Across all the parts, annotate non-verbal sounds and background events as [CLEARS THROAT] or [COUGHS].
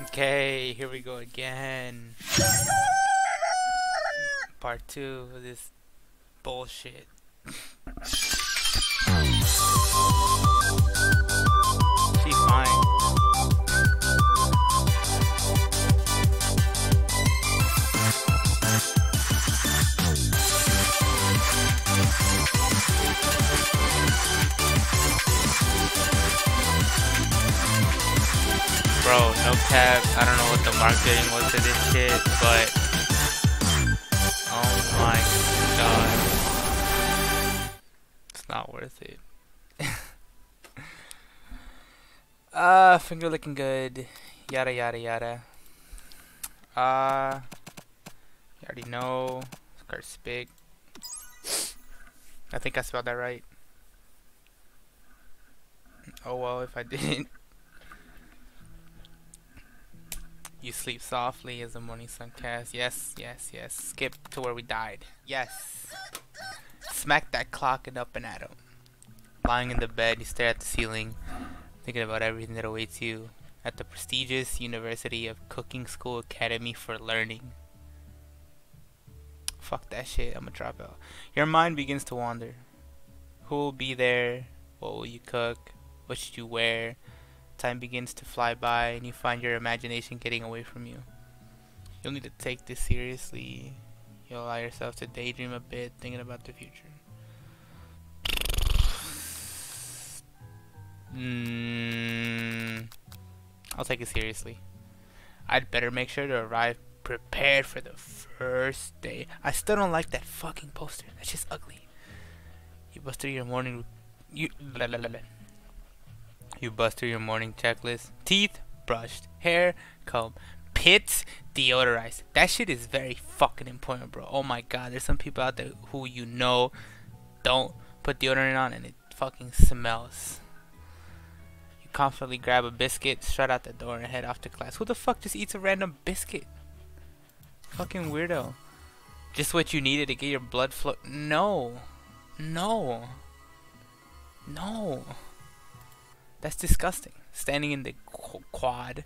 Okay, here we go again. [LAUGHS] Part two of this bullshit. [LAUGHS] Cap. I don't know what the marketing was to this shit, but oh my god, it's not worth it. [LAUGHS] uh, finger looking good. Yada yada yada. Uh, you already know. Skirt's big. I think I spelled that right. Oh well, if I [LAUGHS] didn't. You sleep softly as the morning sun casts. Yes, yes, yes. Skip to where we died. Yes. Smack that clock and up and at him. Lying in the bed, you stare at the ceiling, thinking about everything that awaits you at the prestigious University of Cooking School Academy for Learning. Fuck that shit, I'ma drop out. Your mind begins to wander. Who will be there? What will you cook? What should you wear? Time begins to fly by and you find your imagination getting away from you. You'll need to take this seriously. You'll allow yourself to daydream a bit, thinking about the future. Mm, I'll take it seriously. I'd better make sure to arrive prepared for the first day. I still don't like that fucking poster. That's just ugly. You bust through your morning. You. Blah, blah, blah. You bust through your morning checklist. Teeth brushed, hair combed, pits deodorized. That shit is very fucking important, bro. Oh my god, there's some people out there who you know don't put deodorant on and it fucking smells. You confidently grab a biscuit, strut out the door, and head off to class. Who the fuck just eats a random biscuit? Fucking weirdo. Just what you needed to get your blood flow. No. No. No. That's disgusting. Standing in the quad,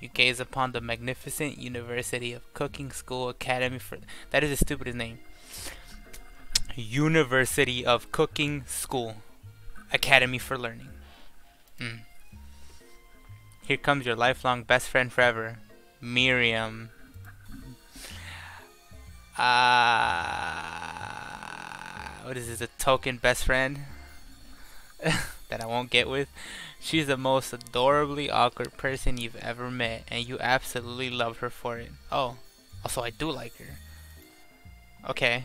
you gaze upon the magnificent University of Cooking School Academy for. That is the stupidest name. University of Cooking School Academy for Learning. Mm. Here comes your lifelong best friend forever, Miriam. Ah, uh, what is this? A token best friend? [LAUGHS] that I won't get with. She's the most adorably awkward person you've ever met, and you absolutely love her for it. Oh, also I do like her. Okay.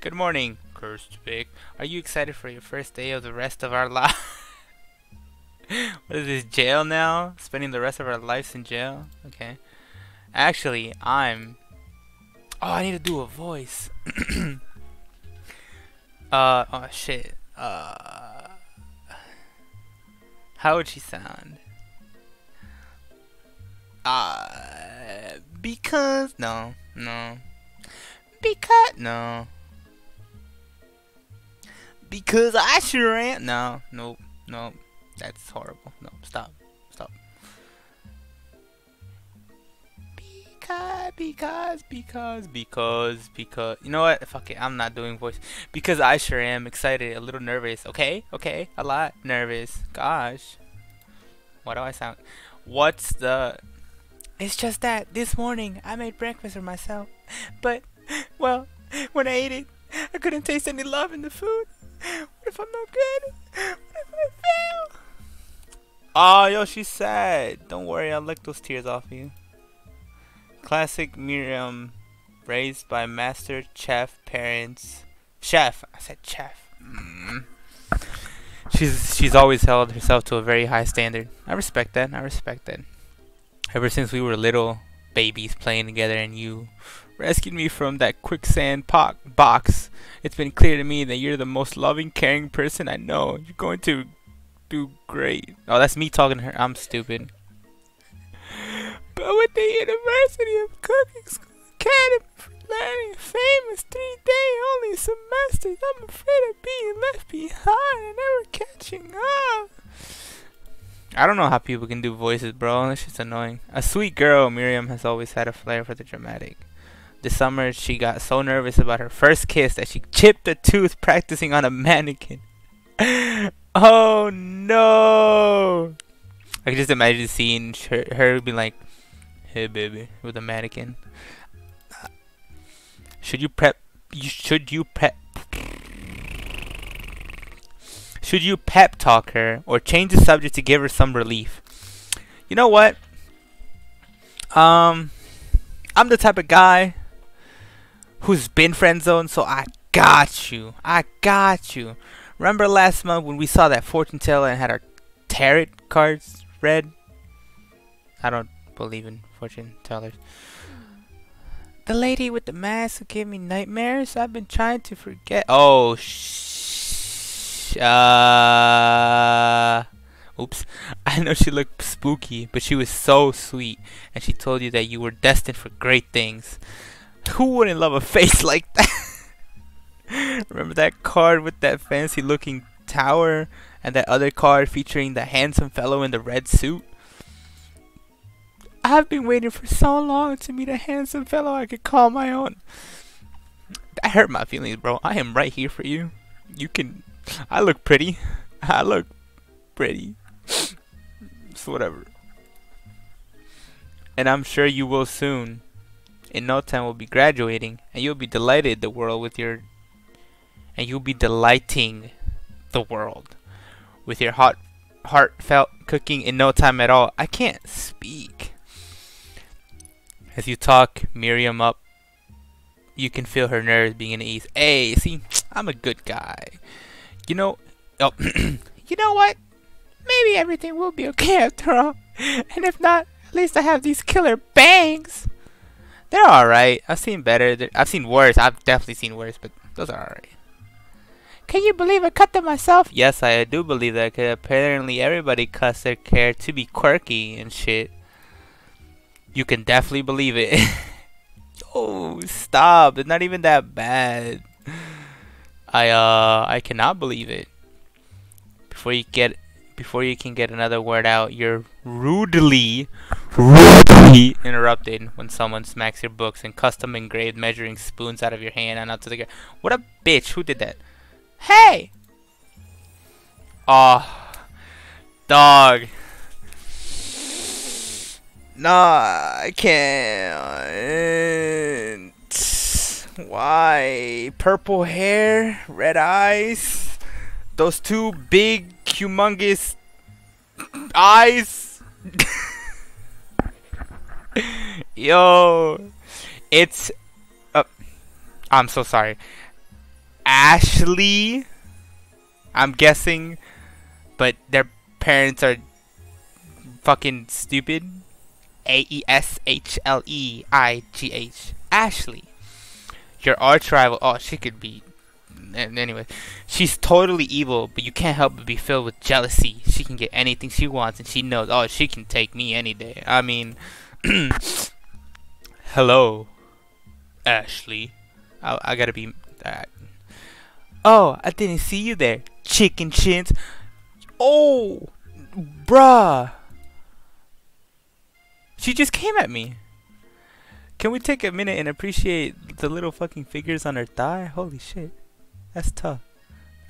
Good morning, cursed pig. Are you excited for your first day of the rest of our [LAUGHS] lives? what is this, jail now? Spending the rest of our lives in jail? Okay. Actually, I'm... Oh, I need to do a voice. [CLEARS THROAT] uh, oh shit. Uh... How would she sound? Uh, because no, no, because no, because I sure am. No, nope, nope. That's horrible. No, stop, stop. Because, because, because, because, because. You know what? Fuck it. I'm not doing voice because I sure am excited, a little nervous. Okay, okay, a lot nervous. Gosh. Why do I sound? What's the? It's just that this morning I made breakfast for myself, but well, when I ate it, I couldn't taste any love in the food. What if I'm not good? What if I fail? Oh, yo, she's sad. Don't worry, I'll lick those tears off of you. Classic Miriam, raised by master chef parents. Chef, I said chef. Mm. She's she's always held herself to a very high standard. I respect that. I respect that. Ever since we were little babies playing together, and you rescued me from that quicksand po- box, it's been clear to me that you're the most loving, caring person I know. You're going to do great. Oh, that's me talking to her. I'm stupid. But with the University of Cooking School Academy for Learning, famous three-day only semesters, I'm afraid of being left behind and never catching up. I don't know how people can do voices, bro. That's just annoying. A sweet girl, Miriam has always had a flair for the dramatic. This summer, she got so nervous about her first kiss that she chipped a tooth practicing on a mannequin. [LAUGHS] oh no! I can just imagine seeing her, her being like, "Hey, baby," with a mannequin. Should you prep? You should you prep? Should you pep talk her or change the subject to give her some relief? You know what? Um, I'm the type of guy who's been friend zoned, so I got you. I got you. Remember last month when we saw that fortune teller and had our tarot cards read? I don't believe in fortune tellers. The lady with the mask who gave me nightmares. I've been trying to forget. Oh, sh. Uh. Oops. [LAUGHS] I know she looked spooky, but she was so sweet, and she told you that you were destined for great things. Who wouldn't love a face [LAUGHS] like that? [LAUGHS] Remember that card with that fancy looking tower and that other card featuring the handsome fellow in the red suit? I've been waiting for so long to meet a handsome fellow I could call my own. That hurt my feelings, bro. I am right here for you. You can. I look pretty. [LAUGHS] I look pretty. so, whatever. And I'm sure you will soon. In no time, we'll be graduating, and you'll be delighted the world with your. And you'll be delighting the world with your hot, heartfelt cooking in no time at all. I can't speak. As you talk Miriam up, you can feel her nerves being at ease. Hey, see, I'm a good guy. You know, oh, [CLEARS THROAT] you know what? Maybe everything will be okay after all. And if not, at least I have these killer bangs. They're alright. I've seen better. I've seen worse. I've definitely seen worse, but those are alright. Can you believe I cut them myself? Yes, I do believe that, because apparently everybody cuts their hair to be quirky and shit. You can definitely believe it. [LAUGHS] oh, stop. It's not even that bad. I, uh, I cannot believe it. Before you get, before you can get another word out, you're rudely, rudely interrupted when someone smacks your books and custom engraved measuring spoons out of your hand and out to the ground. What a bitch. Who did that? Hey! Oh, dog. Nah, I can't. Why? Purple hair, red eyes, those two big, humongous eyes. [LAUGHS] Yo, it's. Uh, I'm so sorry. Ashley, I'm guessing, but their parents are fucking stupid. A E S H L E I G H. Ashley. Your arch rival. Oh, she could be. Anyway, she's totally evil, but you can't help but be filled with jealousy. She can get anything she wants, and she knows, oh, she can take me any day. I mean, [CLEARS THROAT] hello, Ashley. I, I gotta be. Uh, oh, I didn't see you there, chicken chins. Oh, bruh. She just came at me. Can we take a minute and appreciate the little fucking figures on her thigh? Holy shit. That's tough.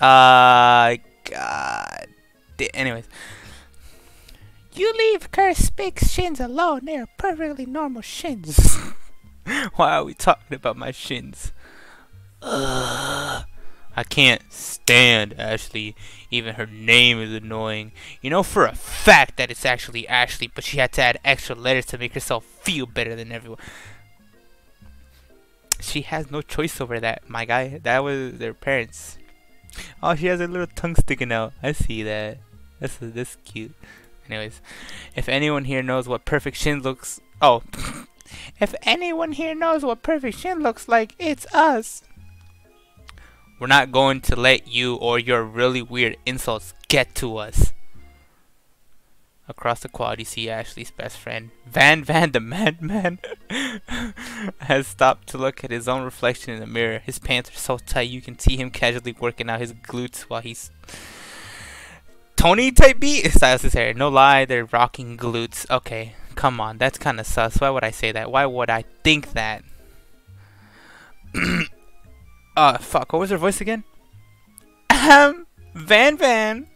Uh, God. Anyways. You leave Curse Big's shins alone. They are perfectly normal shins. [LAUGHS] Why are we talking about my shins? Ugh. I can't stand Ashley. Even her name is annoying. You know for a fact that it's actually Ashley, but she had to add extra letters to make herself feel better than everyone. She has no choice over that, my guy. That was their parents. Oh, she has a little tongue sticking out. I see that. This That's that's cute. Anyways, if anyone here knows what perfect shin looks, oh, [LAUGHS] if anyone here knows what perfect shin looks like, it's us. We're not going to let you or your really weird insults get to us. Across the quad, you see Ashley's best friend, Van [LAUGHS] Van the Madman, [LAUGHS] has stopped to look at his own reflection in the mirror. His pants are so tight you can see him casually working out his glutes while he's Tony type beat? [LAUGHS] Styles his hair. No lie, they're rocking glutes. Okay, come on, that's kind of sus. Why would I say that? Why would I think that? [CLEARS THROAT] uh, fuck, what was her voice again? Um, Van Van.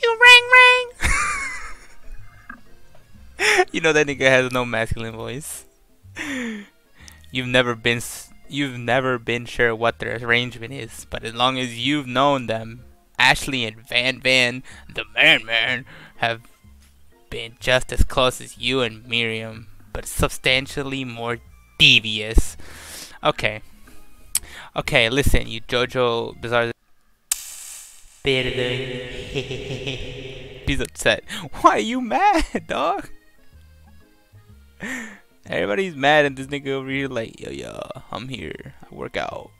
You ring ring. [LAUGHS] you know that nigga has no masculine voice. You've never been you've never been sure what their arrangement is, but as long as you've known them, Ashley and Van Van, the Man Man, have been just as close as you and Miriam, but substantially more devious. Okay. Okay, listen, you Jojo Bizarre. [LAUGHS] He's upset. Why are you mad, dog? Everybody's mad and this nigga over here like, yo, yo, I'm here. I work out.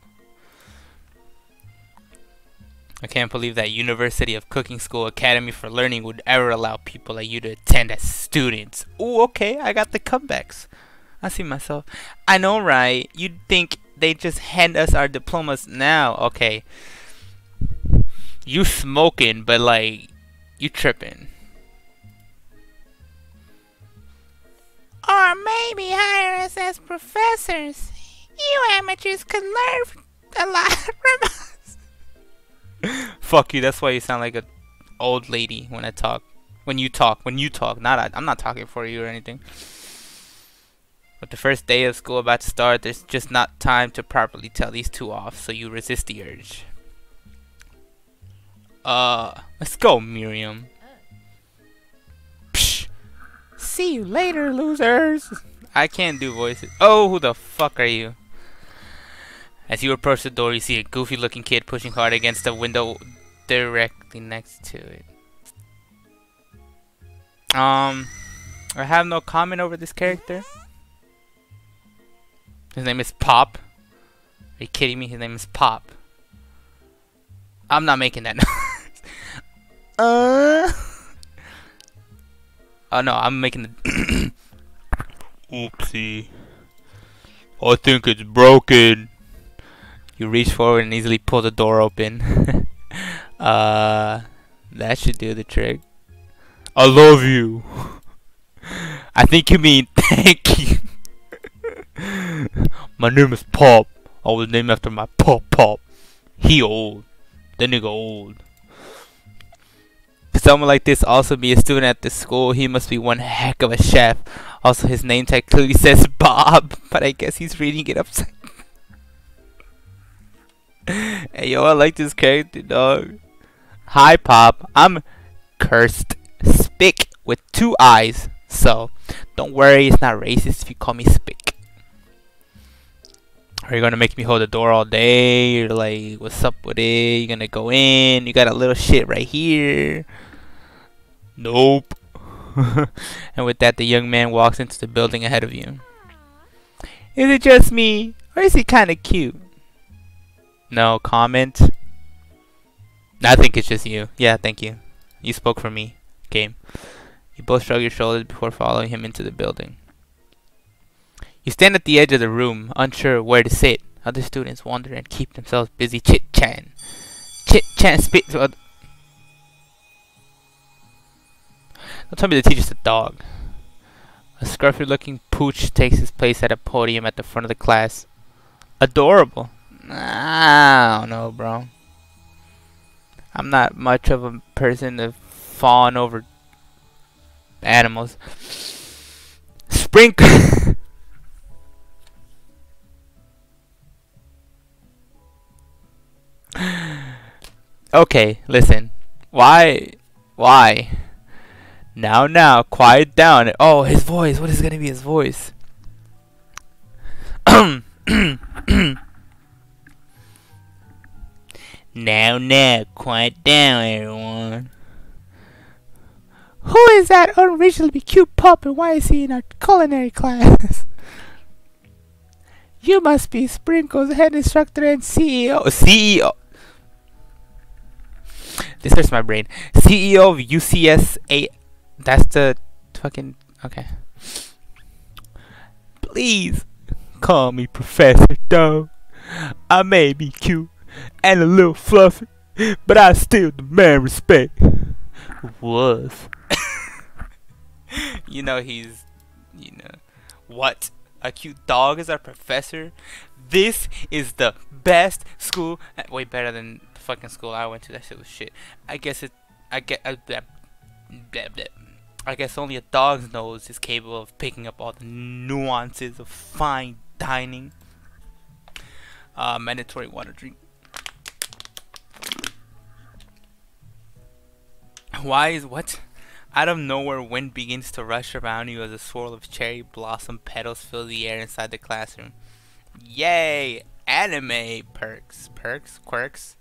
I can't believe that University of Cooking School Academy for Learning would ever allow people like you to attend as students. Ooh, okay, I got the comebacks. I see myself. I know, right? You'd think they just hand us our diplomas now. Okay. You smoking, but like, you tripping. Or maybe hire us as professors. You amateurs could learn a lot [LAUGHS] from us. Fuck you, that's why you sound like a old lady when I talk. When you talk, when you talk. Not I, I'm not talking for you or anything. With the first day of school about to start, there's just not time to properly tell these two off, so you resist the urge. Uh, let's go, Miriam. Psh, See you later, losers. I can't do voices. Oh, who the fuck are you? As you approach the door, you see a goofy looking kid pushing hard against the window directly next to it. Um, I have no comment over this character. His name is Pop. Are you kidding me? His name is Pop. I'm not making that [LAUGHS] noise. uh. Oh no, I'm making the. [COUGHS] Oopsie. I think it's broken. You reach forward and easily pull the door open. [LAUGHS] uh, that should do the trick. I love you. [LAUGHS] I think you mean thank you. My name is Pop. I was named after my Pop Pop. He old. The nigga old someone like this also be a student at this school, he must be one heck of a chef. Also, his name tag clearly says Bob, [LAUGHS] but I guess he's reading it upside. [LAUGHS] hey, yo, I like this character, dog. Hi, Pop. I'm cursed Spick with two eyes, so don't worry, it's not racist if you call me Spick. Are you gonna make me hold the door all day? You're like, what's up with it? You're gonna go in. You got a little shit right here. Nope. [LAUGHS] and with that, the young man walks into the building ahead of you. Is it just me, or is he kind of cute? No comment. I think it's just you. Yeah, thank you. You spoke for me. Game. You both shrug your shoulders before following him into the building. You stand at the edge of the room, unsure where to sit. Other students wander and keep themselves busy chit-chatting. Chit-chat spit Don't tell me the teacher's a dog. A scruffy looking pooch takes his place at a podium at the front of the class. Adorable. I don't know, bro. I'm not much of a person to fawn over animals. Sprinkle. [LAUGHS] okay, listen. Why? Why? Now, now, quiet down. Oh, his voice. What is going to be his voice? [COUGHS] now, now, quiet down, everyone. Who is that unreasonably cute pup and why is he in our culinary class? [LAUGHS] you must be Sprinkle's head instructor and CEO. CEO. This hurts my brain. CEO of UCSA that's the fucking okay. Please call me Professor Dog. I may be cute and a little fluffy, but I still demand respect. Was. [LAUGHS] you know he's, you know, what? A cute dog is our professor? This is the best school. uh, Way better than fucking school I went to. That shit was shit. I guess it. I get. Uh, blah, blah. I guess only a dog's nose is capable of picking up all the nuances of fine dining. Uh, mandatory water drink. Why is what? Out of nowhere, wind begins to rush around you as a swirl of cherry blossom petals fill the air inside the classroom. Yay! Anime perks. Perks? Quirks?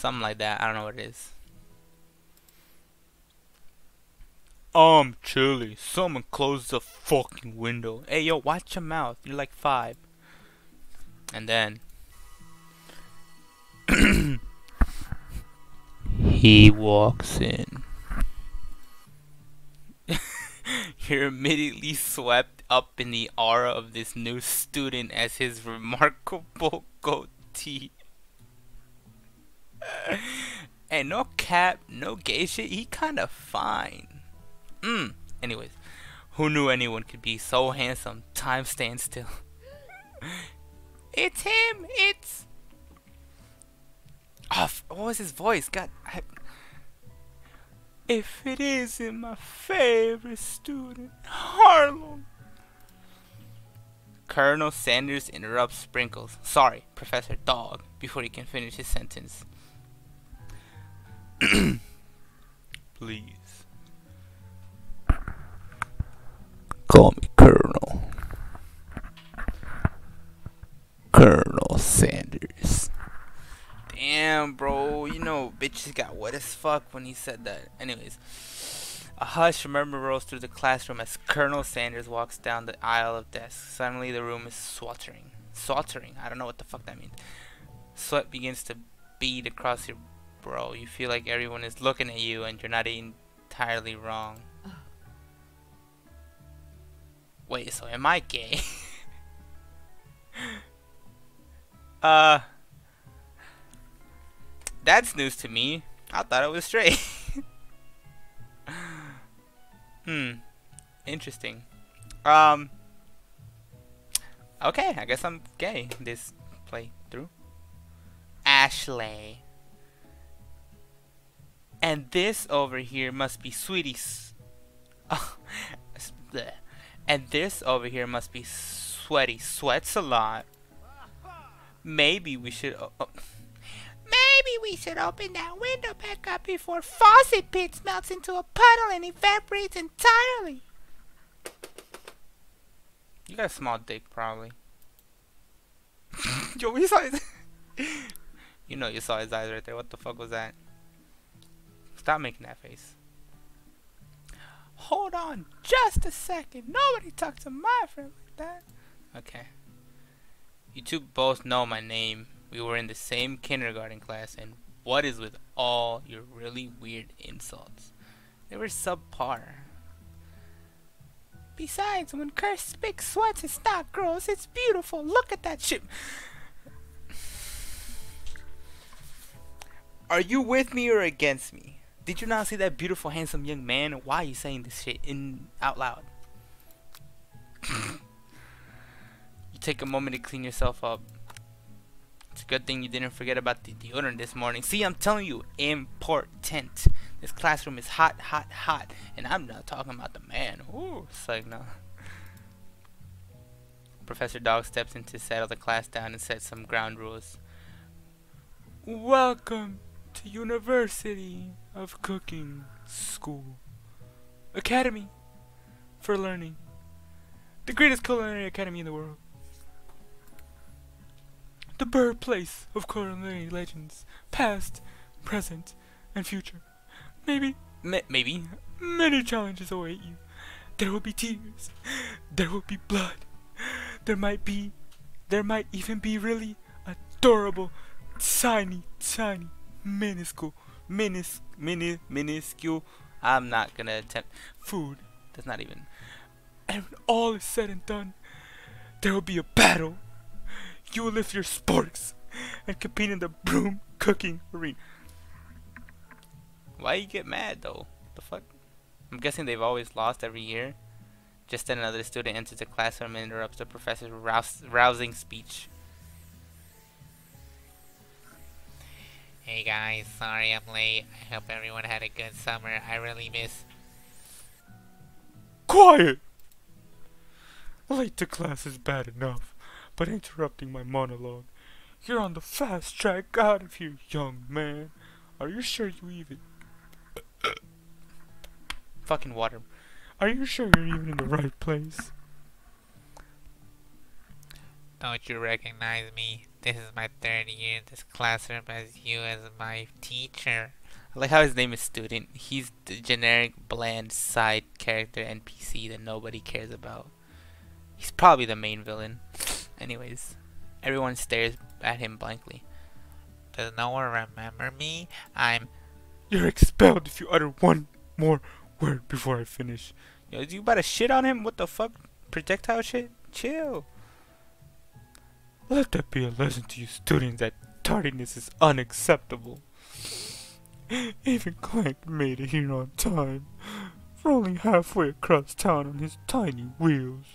Something like that. I don't know what it is. Um, chilly. Someone close the fucking window. Hey, yo, watch your mouth. You're like five. And then. [CLEARS THROAT] he walks in. [LAUGHS] You're immediately swept up in the aura of this new student as his remarkable [LAUGHS] goatee. [LAUGHS] and no cap, no gay shit, he kinda fine. Mm. Anyways, who knew anyone could be so handsome? Time stands still. [LAUGHS] it's him! It's. Oh, what was his voice? God. I... If it isn't my favorite student, Harlem. Colonel Sanders interrupts Sprinkles. Sorry, Professor Dog, before he can finish his sentence. [CLEARS THROAT] Please. Call me Colonel. Colonel Sanders. Damn, bro. You know, bitches got wet as fuck when he said that. Anyways, a hush murmur rolls through the classroom as Colonel Sanders walks down the aisle of desks. Suddenly, the room is sweltering. Sweltering? I don't know what the fuck that means. Sweat begins to bead across your brow. You feel like everyone is looking at you and you're not entirely wrong. Wait, so am I gay? [LAUGHS] uh. That's news to me. I thought it was straight. [LAUGHS] hmm. Interesting. Um. Okay, I guess I'm gay this playthrough. Ashley. And this over here must be Sweetie's. [LAUGHS] And this over here must be Sweaty. Sweats a lot. Maybe we should. Maybe we should open that window back up before Faucet Pits melts into a puddle and evaporates entirely. You got a small dick, probably. [LAUGHS] Yo, we saw his. [LAUGHS] you know, you saw his eyes right there. What the fuck was that? Stop making that face. Hold on just a second. Nobody talks to my friend like that. Okay. You two both know my name. We were in the same kindergarten class, and what is with all your really weird insults? They were subpar. Besides, when Curse Big sweats, it's not gross. It's beautiful. Look at that shit. Are you with me or against me? Did you not see that beautiful, handsome young man? Why are you saying this shit in out loud? [LAUGHS] you take a moment to clean yourself up. It's a good thing you didn't forget about the deodorant this morning. See, I'm telling you, important. This classroom is hot, hot, hot, and I'm not talking about the man. Ooh, no. Professor Dog steps in to settle the class down and set some ground rules. Welcome to University of Cooking School Academy for Learning, the greatest culinary academy in the world, the birthplace of culinary legends, past, present, and future. Maybe, ma- maybe, many challenges await you. There will be tears. There will be blood. There might be, there might even be really adorable, tiny, tiny, minuscule, minis, mini, minuscule. I'm not gonna attempt food. That's not even. And when all is said and done, there will be a battle. You will lift your sporks and compete in the broom cooking arena. Why you get mad though? The fuck? I'm guessing they've always lost every year. Just then another student enters the classroom and interrupts the professor's rousing speech. Hey guys, sorry I'm late. I hope everyone had a good summer. I really miss. Quiet! Late to class is bad enough, but interrupting my monologue. You're on the fast track out of here, young man. Are you sure you even. Fucking water. Are you sure you're even in the right place? Don't you recognize me? This is my third year in this classroom as you as my teacher. I like how his name is Student. He's the generic, bland side character NPC that nobody cares about. He's probably the main villain. [SNIFFS] Anyways, everyone stares at him blankly. Does no one remember me? I'm. You're expelled if you utter one more word before I finish. Yo, you about to shit on him? What the fuck? Projectile shit? Chill. Let that be a lesson to you students that tardiness is unacceptable. Even Clank made it here on time, rolling halfway across town on his tiny wheels.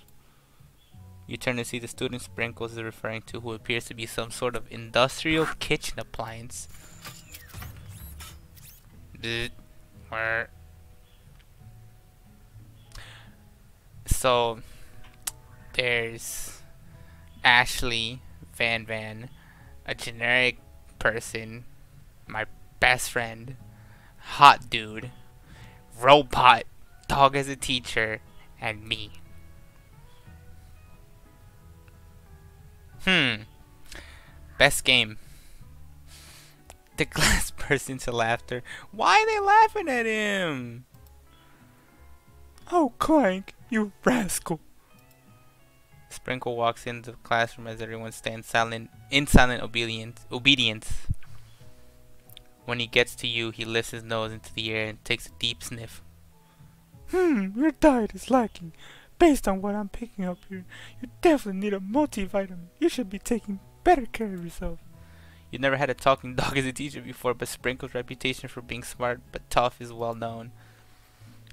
You turn to see the student Sprinkles is referring to, who appears to be some sort of industrial kitchen appliance. So, there's Ashley Van Van, a generic person, my best friend, hot dude, robot, dog as a teacher, and me. Hmm. Best game. The [LAUGHS] class bursts into laughter. Why are they laughing at him? Oh, Clank, you rascal. Sprinkle walks into the classroom as everyone stands silent in silent obedience obedience. When he gets to you, he lifts his nose into the air and takes a deep sniff. Hmm, your diet is lacking. Based on what I'm picking up here, you definitely need a multivitamin. You should be taking better care of yourself. You never had a talking [LAUGHS] dog as a teacher before, but Sprinkle's reputation for being smart but tough is well known.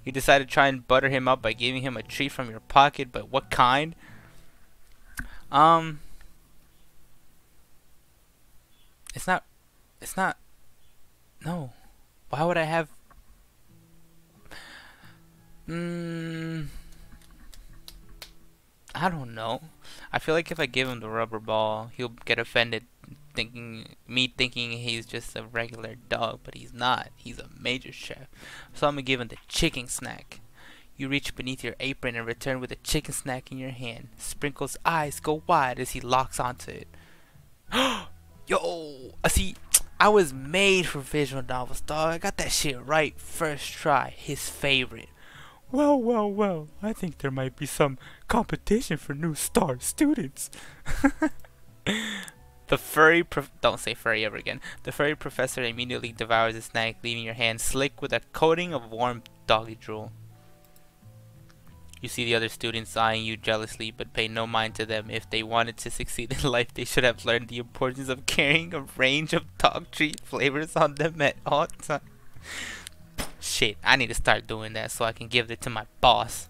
You decide to try and butter him up by giving him a treat from your pocket, but what kind? Um, it's not, it's not, no. Why would I have, mm, I don't know. I feel like if I give him the rubber ball, he'll get offended thinking me thinking he's just a regular dog, but he's not. He's a major chef. So I'm gonna give him the chicken snack. You reach beneath your apron and return with a chicken snack in your hand. Sprinkle's eyes go wide as he locks onto it. [GASPS] Yo, I see. I was made for visual novels, dog. I got that shit right first try. His favorite. Well, well, well, I think there might be some competition for new star students. [LAUGHS] the furry don't say furry ever again. The furry professor immediately devours the snack, leaving your hand slick with a coating of warm doggy drool. You see the other students eyeing you jealously, but pay no mind to them. If they wanted to [LAUGHS] succeed in life, they should have learned the importance of carrying a range of dog treat flavors on them at all times. Shit, I need to start doing that so I can give it to my boss.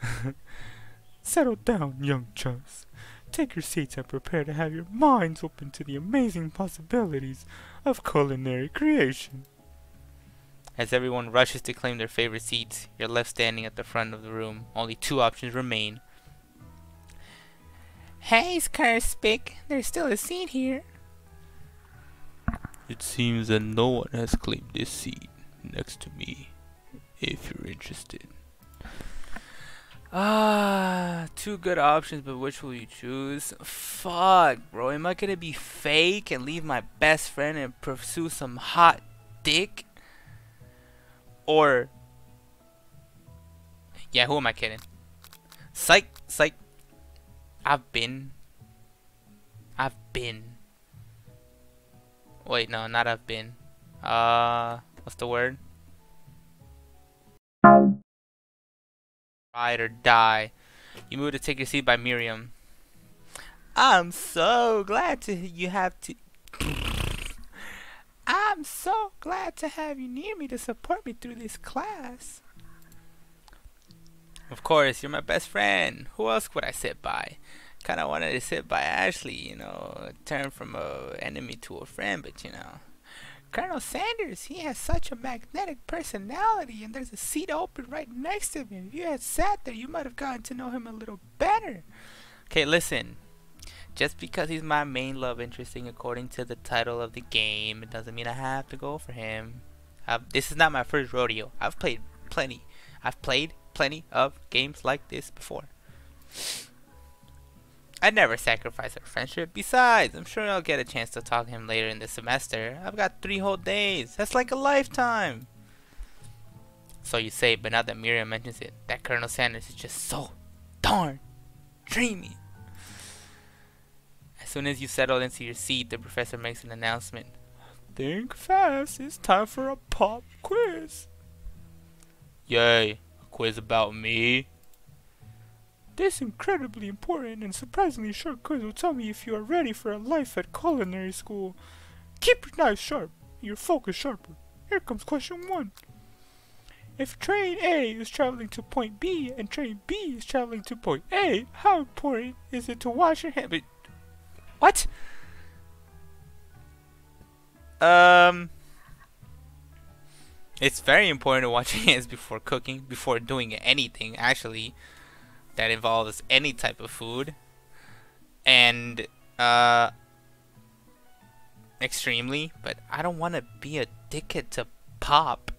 [LAUGHS] Settle down, young chums. Take your seats and prepare to have your minds open to the amazing possibilities of culinary creation. As everyone rushes to claim their favorite seats, you're left standing at the front of the room. Only two options remain. Hey, Skarspick, there's still a seat here. It seems that no one has claimed this seat next to me, if you're interested. Ah, two good options, but which will you choose? Fuck, bro. Am I gonna be fake and leave my best friend and pursue some hot dick? Or, yeah, who am I kidding? Psych, psych. I've been. I've been. Wait, no, not I've been. Uh, what's the word? Ride or die. You move to take your seat by Miriam. I'm so glad to you have to. I'm so glad to have you near me to support me through this class. Of course, you're my best friend. Who else would I sit by? Kind of wanted to sit by Ashley, you know, turn from a enemy to a friend, but you know. Colonel Sanders, he has such a magnetic personality, and there's a seat open right next to him. If you had sat there, you might have gotten to know him a little better. Okay, listen. Just because he's my main love interesting according to the title of the game, it doesn't mean I have to go for him. I've, this is not my first rodeo. I've played plenty. I've played plenty of games like this before. I'd never sacrifice our friendship. Besides, I'm sure I'll get a chance to talk to him later in the semester. I've got three whole days. That's like a lifetime. So you say, but now that Miriam mentions it, that Colonel Sanders is just so darn dreamy. Soon as you settle into your seat, the professor makes an announcement. Think fast. It's time for a pop quiz. Yay, a quiz about me? This incredibly important and surprisingly short quiz will tell me if you are ready for a life at culinary school. Keep your knife sharp, your focus sharper. Here comes question one. If train A is traveling to point B and train B is traveling to point A, how important is it to wash your hands? What? Um. It's very important to your [LAUGHS] hands before cooking, before doing anything, actually, that involves any type of food. And, uh. Extremely, but I don't want to be addicted to pop.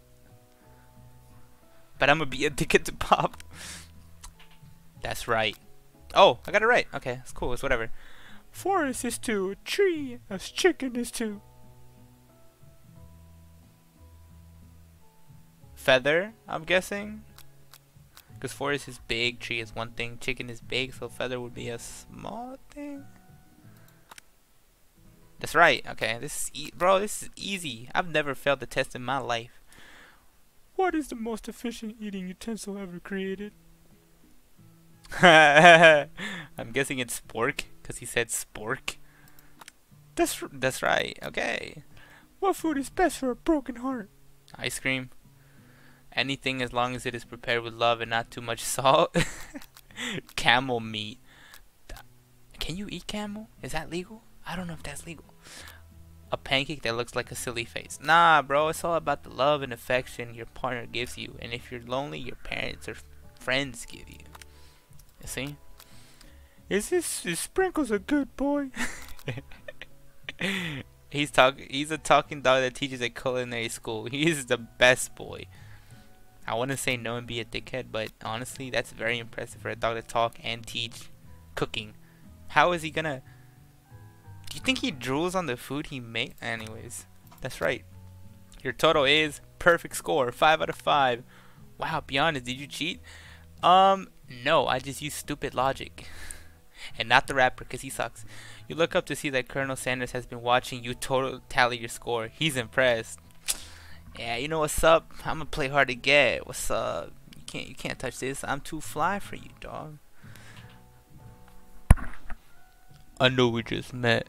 But I'm gonna be addicted [LAUGHS] to pop. That's right. Oh, I got it right. Okay, it's cool. It's whatever. Forest is to a tree as chicken is to feather, I'm guessing. Because forest is big, tree is one thing, chicken is big, so feather would be a small thing. That's right. Okay, this is e bro. This is easy. I've never failed the test in my life. What is the most efficient eating utensil ever created? [LAUGHS] I'm guessing it's spork, because he said spork. That's that's right. Okay. What food is best for a broken heart? Ice cream. Anything as long as it is prepared with love and not too much [LAUGHS] salt. [LAUGHS] camel meat. Can you eat camel? Is that legal? I don't know if that's legal. A pancake that looks like a silly face. Nah, bro. It's all about the love and affection your partner gives you. And if you're lonely, your parents or friends give you. You see? Is this is Sprinkles a good boy? [LAUGHS] he's talk. He's a talking dog that teaches at culinary school. He's the best boy. I want to say no and be a dickhead, but honestly, that's very impressive for a dog to talk and teach cooking. How is he gonna? Do you think he drools on the food he makes? Anyways, that's right. Your total is perfect score, five out of five. Wow, be honest, did you cheat? Um, no, I just used stupid logic. [LAUGHS] and not the rapper, because he sucks. You look up to see that Colonel Sanders has been watching you total tally your score. He's impressed. [SNIFFS] Yeah, you know what's up? I'm gonna play hard to get. What's up? You can't you can't touch this. I'm too fly for you, dog. I know we just met,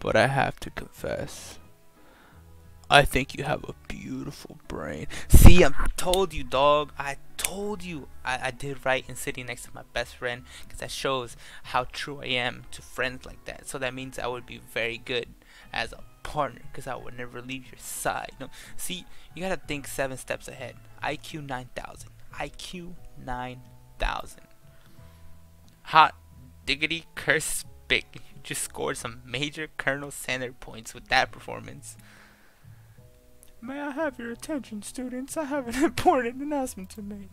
but I have to confess. I think you have a beautiful brain. See, I told you, dog. I told you I, I did right in sitting next to my best friend because that shows how true I am to friends like that. So that means I would be very good as a partner because I would never leave your side. No, see, you gotta think seven steps ahead. IQ 9000. IQ 9000. Hot diggity curse big. You just scored some major Colonel Sanders points with that performance. May I have your attention, students? I have an [LAUGHS] important announcement to make.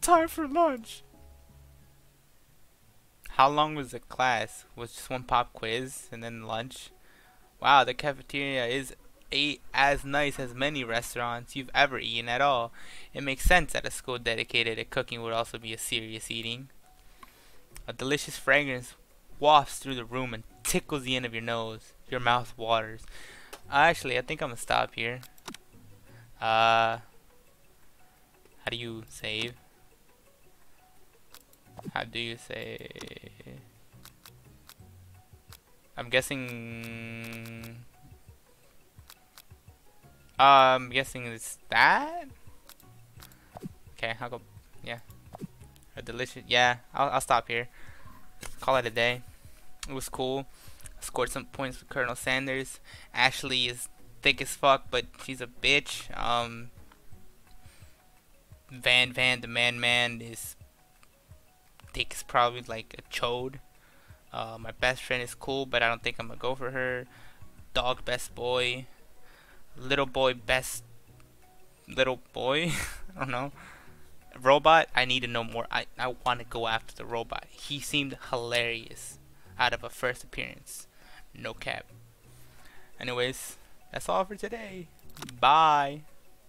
Time for lunch. How long was the class? Was just one pop quiz and then lunch? Wow, the cafeteria is a, as nice as many restaurants you've ever eaten at all. It makes sense that a school dedicated to cooking would also be a serious eating. A delicious fragrance wafts through the room and tickles the end of your nose. Your mouth waters. Actually, I think I'm gonna stop here. Uh, how do you save? How do you say? I'm guessing Um, guessing it's that. Okay, I'll go. Yeah, a delicious. Yeah, I'll I'll stop here. Call it a day. It was cool. Scored some points with Colonel Sanders. Ashley is thick as fuck, but she's a bitch. Um, Van Van the Man Man is thick as probably like a chode. Uh, my best friend is cool, but I don't think I'm gonna go for her. Dog best boy. Little boy best little boy. [LAUGHS] I don't know. Robot, I need to know more. I, I want to go after the robot. He seemed hilarious out of a first appearance. No cap. Anyways, that's all for today. Bye.